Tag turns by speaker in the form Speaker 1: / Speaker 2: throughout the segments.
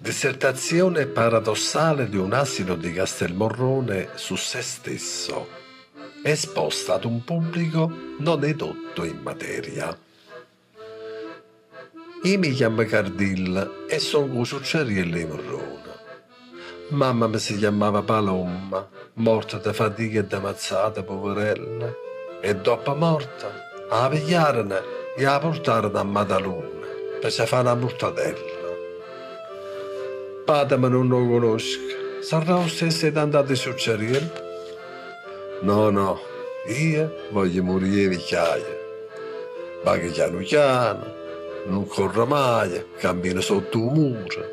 Speaker 1: Dissertazione paradossale di un asino di Castelmorrone su se stesso, esposta ad un pubblico non edotto in materia. Io mi chiamo Cardilla e sono cucciucciariello in Morrone. Mamma mi si chiamava Palomma, morta da fatica e da mazzata, poverella. E dopo morta, la pigliarono e la portarono a Madaluna per fare una mortadella. Padre ma non lo conosco. Sarà lo stesso andato su Ceriel? No, no, io voglio morire vecchiaia. Va che piano piano, non corro mai, cammino sotto un muro,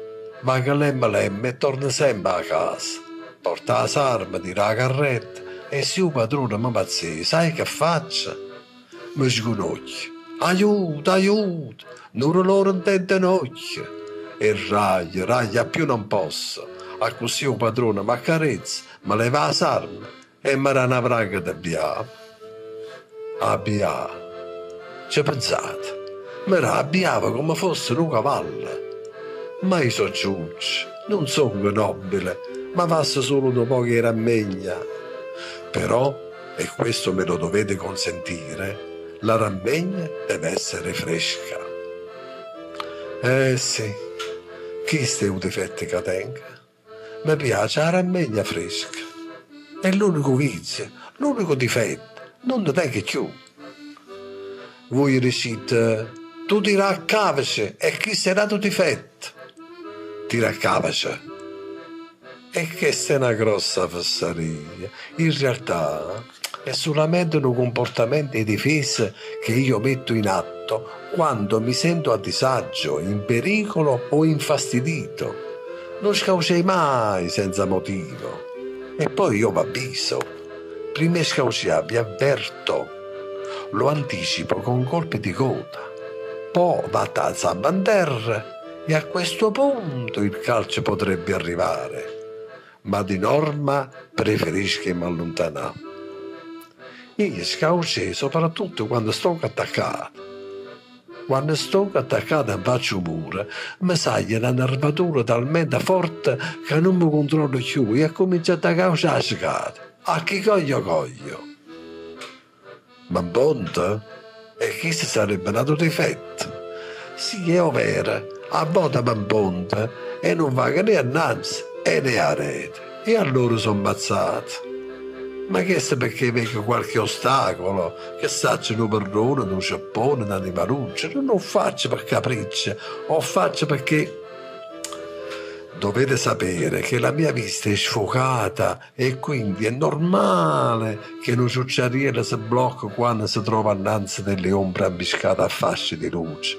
Speaker 1: va che lemma lemma e torna sempre a casa. Porta la sarma, tira la carretta e se il padrone mi pazzia, sai che faccia? Mi sconocchio. Aiuto, aiuto, non loro intendono occhio e raglia, raglia più non posso. A così un padrone mi accarezza, mi leva la sarma e mi una vraga di biavo. Abbia, ci pensate? Mi rabbiava come fosse un cavallo. Ma io sono giudice, non sono nobile, ma passo solo dopo che era meglio. Però, e questo me lo dovete consentire, la rammegna deve essere fresca. Eh sì, questo è un difetto che tengo. Mi piace la rammegna fresca. È l'unico vizio, l'unico difetto. Non ne tengo più. Voi riuscite, tu ti raccavaci e chi sarà tuo difetto? Ti raccavaci. E questa è una grossa fesseria. In realtà è solamente un comportamento di difesa che io metto in atto quando mi sento a disagio, in pericolo o infastidito. Non scaucei mai senza motivo. E poi io vi avviso. Prima di scauciare vi avverto. Lo anticipo con colpi di coda. Poi va a zambanterra e a questo punto il calcio potrebbe arrivare. Ma di norma preferisco mi allontanare. Io scauce soprattutto quando sto attaccato. Quando sto attaccato in faccio mura, mi saglia una nervatura talmente forte che non mi controllo più e comincio a attaccare la scala. A chi coglio coglio? Ma ponte? E questo sarebbe un difetto. Sì, è vero, a volte mi ponte e non va che né annanzi e né a rete. E allora sono ammazzato. Ma che se perché vedo qualche ostacolo, che saccio un perrone, un ciappone, un animaluccio, non lo faccio per capriccio, lo faccio perché dovete sapere che la mia vista è sfocata e quindi è normale che un ciucciariello si blocca quando si trova innanzi delle ombre ambiscate a fasce di luce.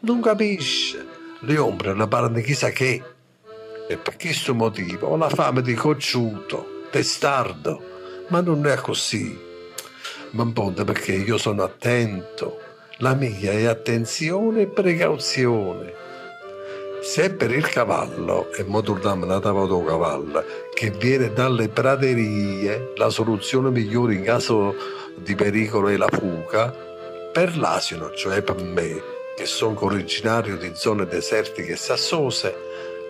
Speaker 1: Non capisce, le ombre le parlano chissà che. E per questo motivo ho la fame di cocciuto, testardo, ma non è così. Ma ponte perché io sono attento. La mia è attenzione e precauzione. Se per il cavallo, e mo torniamo a cavallo, che viene dalle praterie, la soluzione migliore in caso di pericolo è la fuga, per l'asino, cioè per me, che sono originario di zone desertiche e sassose,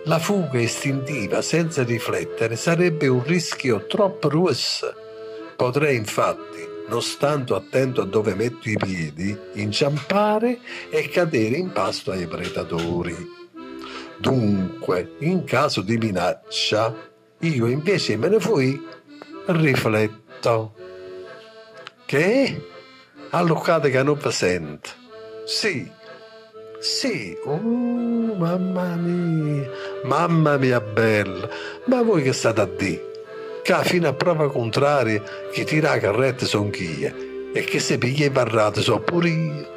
Speaker 1: la fuga istintiva senza riflettere sarebbe un rischio troppo russo Potrei infatti, non stando attento a dove metto i piedi, inciampare e cadere in pasto ai predatori. Dunque, in caso di minaccia, io invece me ne fui, rifletto. Che? Alloccate che non vi. Sì, sì, oh, mamma mia, mamma mia bella, ma voi che state a dire? Che fino a prova contraria che tira la carretta sono chi e che se piglia i barrate sono pure io.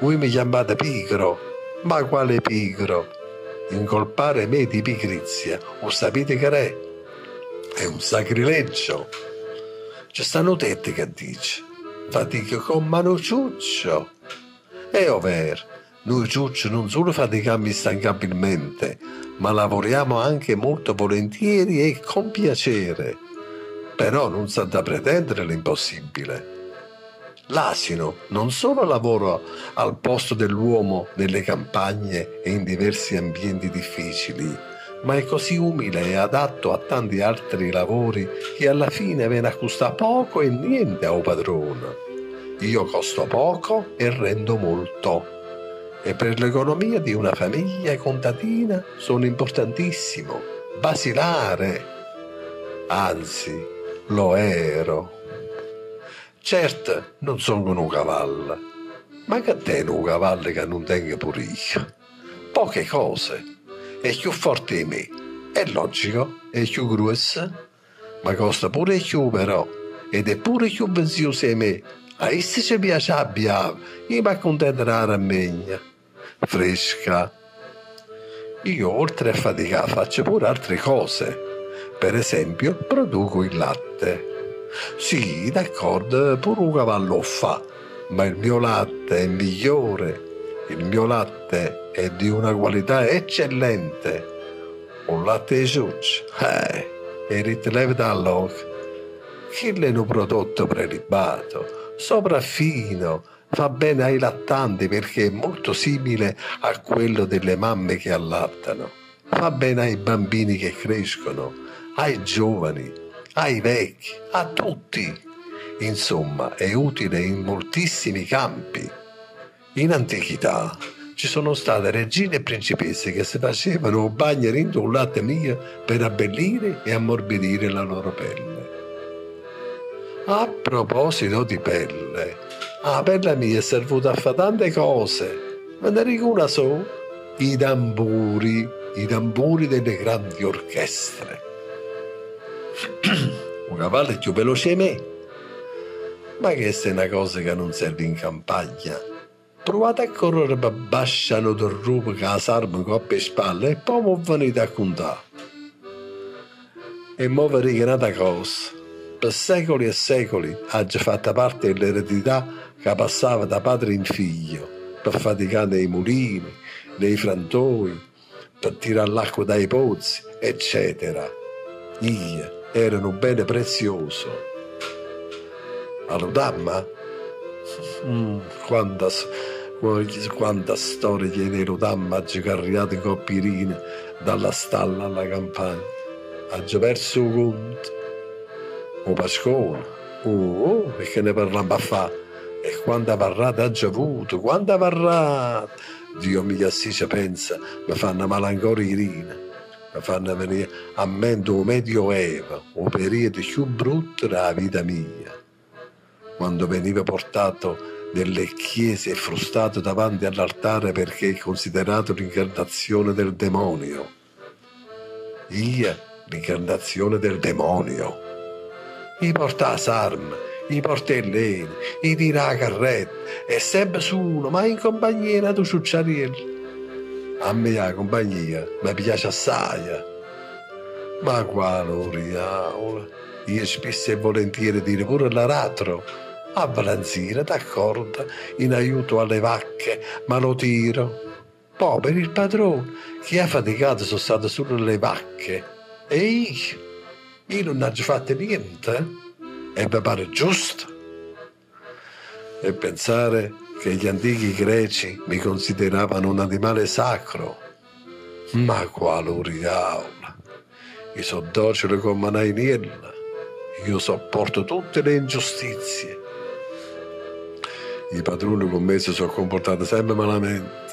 Speaker 1: Voi mi chiamate pigro, ma quale pigro? Incolpare me di pigrizia, o sapete che è? È un sacrilegio. Ci stanno tetti che dice, fatica con mano ciuccio. È ovvero, noi ciuccio non solo faticamo instancabilmente, ma lavoriamo anche molto volentieri e con piacere. Però non sa da pretendere l'impossibile. L'asino non solo lavora al posto dell'uomo nelle campagne e in diversi ambienti difficili, ma è così umile e adatto a tanti altri lavori che alla fine viene accusta poco e niente a un padrone. Io costo poco e rendo molto. E per l'economia di una famiglia contadina sono importantissimo, basilare. Anzi, lo ero. Certo, non sono un cavallo, ma che te un cavallo che non tenga pure io? Poche cose, è più forte di me, è logico, è più grosso, ma costa pure più però, ed è pure più benzioso di me. A esse ci piace a biave, io mi accontenterò a megna, fresca. Io oltre a faticare faccio pure altre cose, per esempio produco il latte. Sì, d'accordo, pure un cavallo fa, ma il mio latte è migliore. Il mio latte è di una qualità eccellente. Un latte di succio, eh, e ritleve dall'occhio. Che è un prodotto prelibato, sopraffino, fa bene ai lattanti perché è molto simile a quello delle mamme che allattano. Fa bene ai bambini che crescono, ai giovani, ai vecchi, a tutti. Insomma, è utile in moltissimi campi. In antichità ci sono state regine e principesse che si facevano bagni in un latte mio per abbellire e ammorbidire la loro pelle. A proposito di pelle, la pelle mia è servita a fare tante cose. Ve ne dico una i tamburi, i tamburi delle grandi orchestre. un cavallo è più veloce di me. Ma questa è una cosa che non serve in campagna. Provate a correre per basciano del rupo che la sarma coppia spalle e poi mi venite a contare. E mo vi un'altra cosa. Per secoli e secoli ha già fatto parte dell'eredità che passava da padre in figlio, per faticare nei mulini, nei frantoi, per tirare l'acqua dai pozzi, eccetera. Io, erano un bene prezioso. Allora, mm, quanta, quanta storia tiene ha carriato in coppirine dalla stalla alla campagna. Ha già perso un conto. O Pascone, oh, oh, perché ne parliamo a fare? E quanta parrata ha già avuto, quanta parrata! Dio mio, si pensa, mi fanno malanconia fanno venire a mente un medioevo, un periodo più brutto della vita mia, quando veniva portato nelle chiese e frustato davanti all'altare perché è considerato l'incarnazione del demonio. Io, l'incarnazione del demonio. I porta sarme, i portellini, i tira a carretta, e sempre su uno, ma in compagnia di ciucciarielli a me la compagnia mi piace assai. Ma quale uriaola? Io spesso e volentieri dire pure l'aratro. A Valanzina, d'accordo, in aiuto alle vacche, ma lo tiro. Poi per il padrone, che ha faticato sono state solo le vacche. E io? Io non ho fatto niente. E mi pare giusto. E pensare che gli antichi greci mi consideravano un animale sacro. Ma quale uriaula! Io sono docile come una agnella. Io sopporto tutte le ingiustizie. I padroni con me si sono comportati sempre malamente.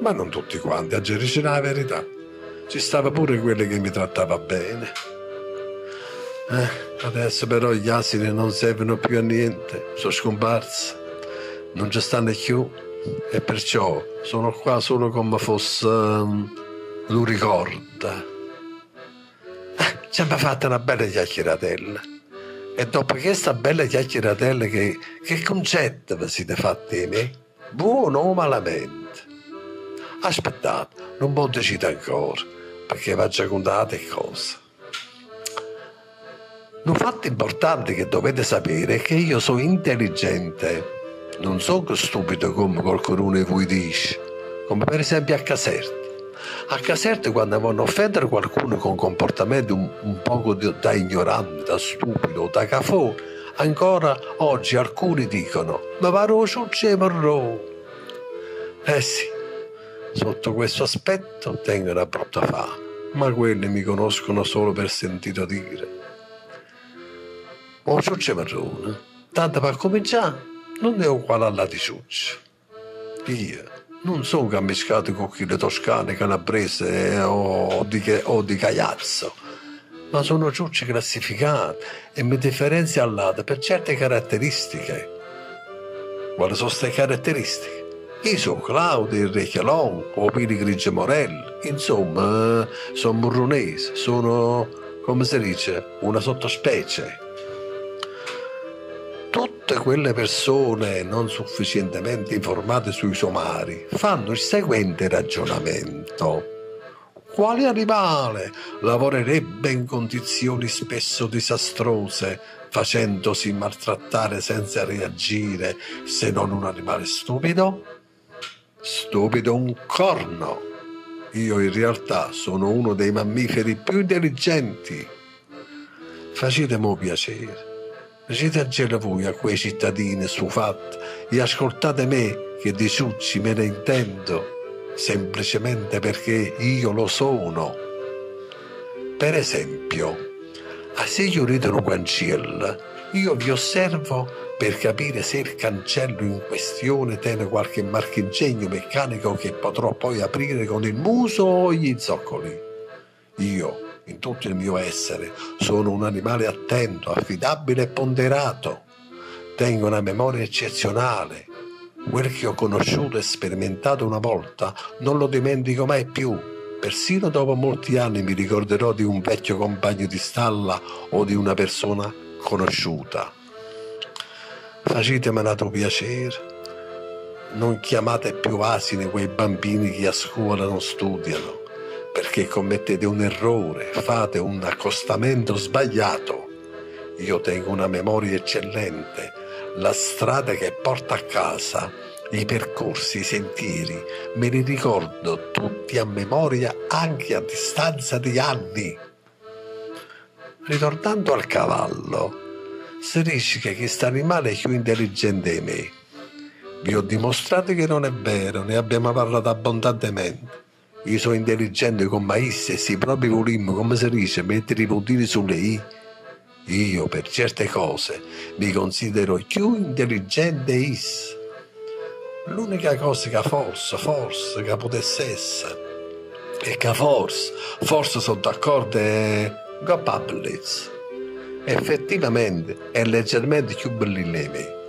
Speaker 1: Ma non tutti quanti, a aggirisce la verità. Ci stava pure quelli che mi trattava bene. Eh, adesso però gli asini non servono più a niente, sono scomparsi non ci stanno più e perciò sono qua solo come fosse um, lo ricordo. Eh, ci abbiamo fatto una bella chiacchieratella. E dopo questa bella chiacchieratella, che, che concetto vi siete fatti me? Buono o malamente? Aspettate, non posso decidere ancora, perché faccio contate cose. Un fatto importante che dovete sapere è che io sono intelligente non sono stupido come qualcuno di voi dice, come per esempio a Caserte. A Caserte quando vanno a offendere qualcuno con comportamenti un, un poco da ignorante, da stupido, da cafò, Ancora oggi alcuni dicono, ma varo ciucce marrò. Eh sì, sotto questo aspetto tengo una brutta fama, ma quelli mi conoscono solo per sentito dire. O ciucce marrone, tanto per cominciare, non uguale alla di ciucce. Io non sono camiscato con chi le toscane, calabrese o di, o di Cagliazzo, ma sono ciucce classificate e mi differenzio all'altro per certe caratteristiche. Quali sono queste caratteristiche? Io sono Claudio, il Recchialon, o Pini Grigio Morelli, insomma, sono murronese, sono, come si dice, una sottospecie tutte quelle persone non sufficientemente informate sui somari fanno il seguente ragionamento. Quale animale lavorerebbe in condizioni spesso disastrose, facendosi maltrattare senza reagire, se non un animale stupido? Stupido un corno. Io in realtà sono uno dei mammiferi più intelligenti. Facetemi piacere Ritorgete voi a quei cittadini stufati e ascoltate me che di succi me ne intendo, semplicemente perché io lo sono. Per esempio, se io rido un cancello, io vi osservo per capire se il cancello in questione tiene qualche marchingegno meccanico che potrò poi aprire con il muso o gli zoccoli. Io in tutto il mio essere. Sono un animale attento, affidabile e ponderato. Tengo una memoria eccezionale. Quel che ho conosciuto e sperimentato una volta non lo dimentico mai più. Persino dopo molti anni mi ricorderò di un vecchio compagno di stalla o di una persona conosciuta. Facetemela un piacere. Non chiamate più asini quei bambini che a scuola non studiano perché commettete un errore, fate un accostamento sbagliato. Io tengo una memoria eccellente, la strada che porta a casa, i percorsi, i sentieri, me li ricordo tutti a memoria anche a distanza di anni. Ritornando al cavallo, si dice che questo animale è più intelligente di me. Vi ho dimostrato che non è vero, ne abbiamo parlato abbondantemente. Io sono intelligente con maisse e se proprio volimmo, come si dice, mettere i puntini sulle i. Io per certe cose mi considero più intelligente is. L'unica cosa che forse, forse, che potesse essere, è che forse, forse sono d'accordo è Goppablitz. Effettivamente è leggermente più bellino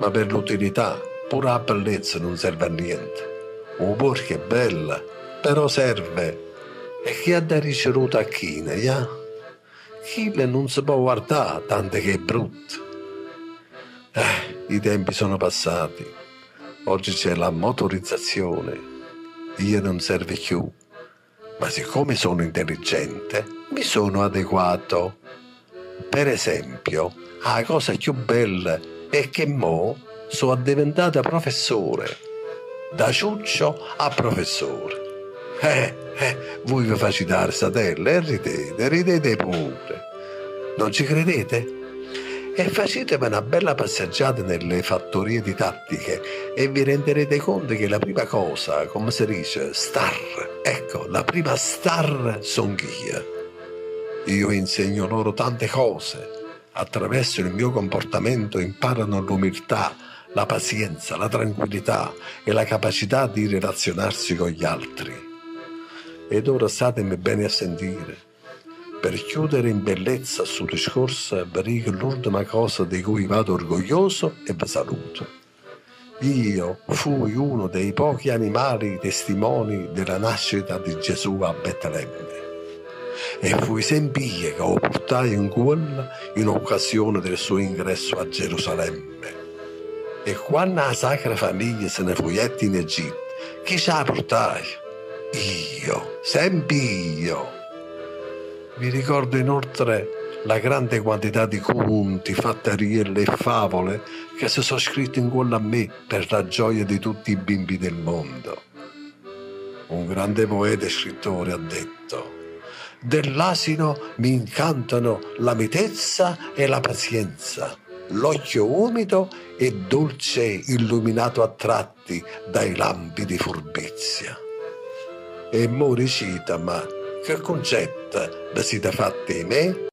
Speaker 1: ma per l'utilità pure la bellezza non serve a niente. Oh, porca è bella! Però serve. E chi ha da ricevuto a chi, ja? Chi non si può guardare, tanto che è brutto. Eh, I tempi sono passati. Oggi c'è la motorizzazione. Io non serve più. Ma siccome sono intelligente, mi sono adeguato. Per esempio, la cosa più bella è che mo sono diventata professore. Da ciuccio a professore. Eh, eh, voi vi facete statelle e ridete, ridete pure. Non ci credete? E facetevi una bella passeggiata nelle fattorie di tattiche e vi renderete conto che la prima cosa, come si dice, star, ecco, la prima star sono io. Io insegno loro tante cose. Attraverso il mio comportamento imparano l'umiltà, la pazienza, la tranquillità e la capacità di relazionarsi con gli altri. Ed ora statemi bene a sentire. Per chiudere in bellezza sul discorso, vi dico l'ultima cosa di cui vado orgoglioso e vi saluto. Io fui uno dei pochi animali testimoni della nascita di Gesù a Betlemme e fui sempre io che lo portai in culla in occasione del suo ingresso a Gerusalemme. E quando la Sacra Famiglia se ne fu in Egitto, chi ce la portai? Io, sempre io. Mi ricordo inoltre la grande quantità di conti, fatterielle e favole che si sono scritte in quello a me per la gioia di tutti i bimbi del mondo. Un grande poeta e scrittore ha detto dell'asino mi incantano la mitezza e la pazienza, l'occhio umido e dolce illuminato a tratti dai lampi di furbizia. E mo recita, ma che concetta da siete fatti me?